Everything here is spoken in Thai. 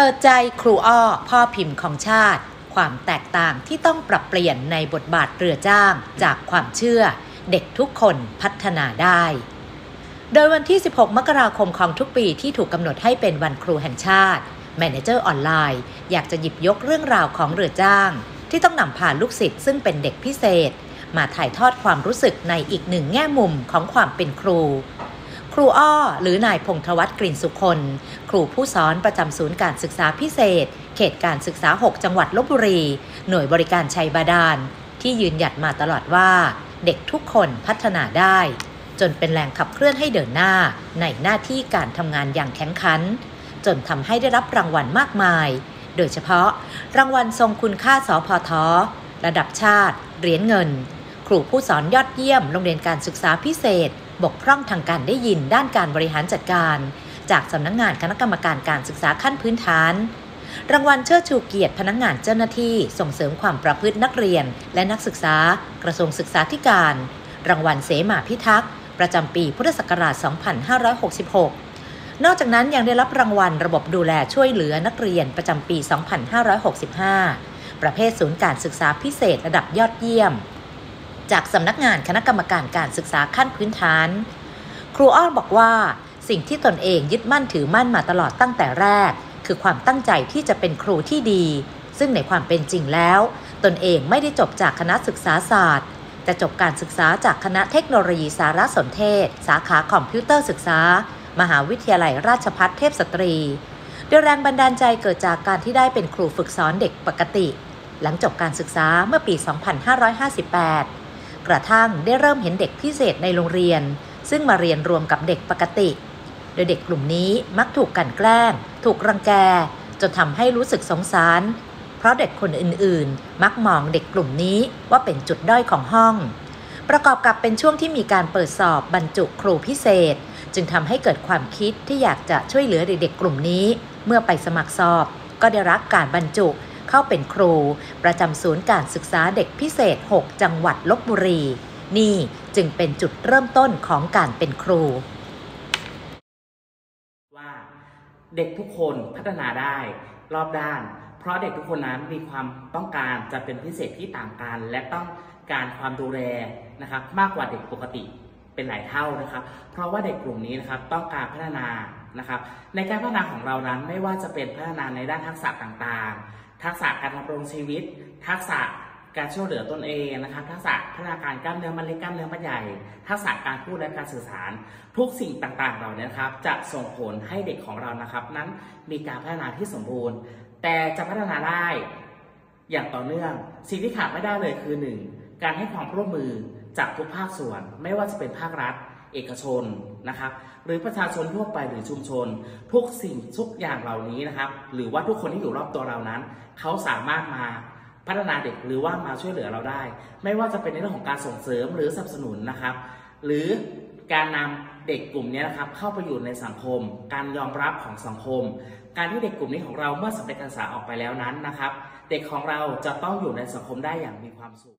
เปิดใจครูอ้อพ่อพิมพ์ของชาติ ความแตกต่างที่ต้องปรับเปลี่ยนในบทบาทเรือจ้างจากความเชื่อ เด็กทุกคนพัฒนาได้ โดยวันที่ 16 มกราคมของทุกปีที่ถูกกำหนดให้เป็นวันครูแห่งชาติ Manager Online อยากจะหยิบยกเรื่องราวของเรือจ้าง ที่ต้องนำพาลูกศิษย์ซึ่งเป็นเด็กพิเศษ มาถ่ายทอดความรู้สึกในอีกหนึ่งแง่มุมของความเป็นครู รูอ้อ หรือนายพงธวัฒน์กลิ่นสุคน ครูผู้สอนประจำศูนย์การศึกษาพิเศษ เขตการศึกษา 6 จังหวัดลบบุรี หน่วยบริการชัยบาดาล ที่ยืนหยัดมาตลอดว่า เด็กทุกคนพัฒนาได้ จนเป็นแรงขับเคลื่อนให้เดินหน้าในหน้าที่การทำงานอย่างแข็งขัน จนทำให้ได้รับรางวัลมากมาย โดยเฉพาะ รางวัลทรงคุณค่าสพทระดับชาติ เหรียญเงิน ครูผู้สอนยอดเยี่ยม โรงเรียนการศึกษาพิเศษ บกพร่องทางการได้ยินด้านการบริหารจัดการ จากสำนักงงานคณะกรรมการการศึกษาขั้นพื้นฐาน รางวัลเชิดชูเกียรติพนักงงานเจ้าหน้าที่ส่งเสริมความประพฤตินักเรียน และนักศึกษา กระทรวงศึกษาธิการ รางวัลเสมาพิทักษ์ประจำปีพุทธศักราช 2566นอกจากนั้นยังได้รับรางวัลระบบดูแลช่วยเหลือนักเรียนประจำปี 2565 ประเภทศูนย์การศึกษาพิเศษระดับยอดเยี่ยม จากสำนักงานคณะกรรมการการศึกษาขั้นพื้นฐาน ครูอ้อนบอกว่าสิ่งที่ตนเองยึดมั่นถือมั่นมาตลอดตั้งแต่แรก คือความตั้งใจที่จะเป็นครูที่ดี ซึ่งในความเป็นจริงแล้ว ตนเองไม่ได้จบจากคณะศึกษาศาสตร์ แต่จบการศึกษาจากคณะเทคโนโลยีสารสนเทศ สาขาคอมพิวเตอร์ศึกษา มหาวิทยาลัยราชภัฏเทพสตรีโดยแรงบันดาลใจเกิดจากการที่ได้เป็นครูฝึกสอนเด็กปกติ หลังจบการศึกษาเมื่อปี 2558 กระทั่งได้เริ่มเห็นเด็กพิเศษในโรงเรียน ซึ่งมาเรียนรวมกับเด็กปกติ โดยเด็กกลุ่มนี้มักถูกกลั่นแกล้ง ถูกรังแก จนทำให้รู้สึกสงสาร เพราะเด็กคนอื่นๆ มักมองเด็กกลุ่มนี้ว่าเป็นจุดด้อยของห้อง ประกอบกับเป็นช่วงที่มีการเปิดสอบบรรจุครูพิเศษ จึงทำให้เกิดความคิดที่อยากจะช่วยเหลือเด็กๆกลุ่มนี้ เมื่อไปสมัครสอบ ก็ได้รับการบรรจุ เข้าเป็นครู ประจำศูนย์การศึกษาเด็กพิเศษ 6 จังหวัดลบบุรี นี่จึงเป็นจุดเริ่มต้นของการเป็นครู ว่าเด็กทุกคนพัฒนาได้รอบด้าน เพราะเด็กทุกคนนั้นมีความต้องการจะเป็นพิเศษที่ต่างกัน และต้องการความดูแลนะครับมากกว่าเด็กปกติเป็นหลายเท่านะครับ เพราะว่าเด็กกลุ่มนี้นะครับต้องการพัฒนานะครับในการพัฒนาของเรานั้นไม่ว่าจะเป็นพัฒนาในด้านทักษะต่าง ทักษะการดำรงชีวิต ทักษะการช่วยเหลือตนเองนะครับ ทักษะพัฒนาการกล้ามเนื้อมันเล็กกล้ามเนื้อมันใหญ่ ทักษะการพูดและการสื่อสาร ทุกสิ่งต่างๆเหล่านี้นะครับ จะส่งผลให้เด็กของเรานะครับ นั้นมีการพัฒนาที่สมบูรณ์ แต่จะพัฒนาได้อย่างต่อเนื่อง สิ่งที่ขาดไม่ได้เลยคือ 1. การให้ความร่วมมือจากทุกภาคส่วน ไม่ว่าจะเป็นภาครัฐ เอกชนนะครับ หรือประชาชนทั่วไปหรือชุมชน ทุกสิ่งทุกอย่างเหล่านี้นะครับ หรือว่าทุกคนที่อยู่รอบตัวเรานั้น เขาสามารถมาพัฒนาเด็กหรือว่ามาช่วยเหลือเราได้ ไม่ว่าจะเป็นในเรื่องของการส่งเสริมหรือสนับสนุนนะครับ หรือการนำเด็กกลุ่มนี้นะครับ เข้าไปอยู่ในสังคม การยอมรับของสังคม การที่เด็กกลุ่มนี้ของเราเมื่อสำเร็จการศึกษาออกไปแล้วนั้นนะครับ เด็กของเราจะต้องอยู่ในสังคมได้อย่างมีความสุข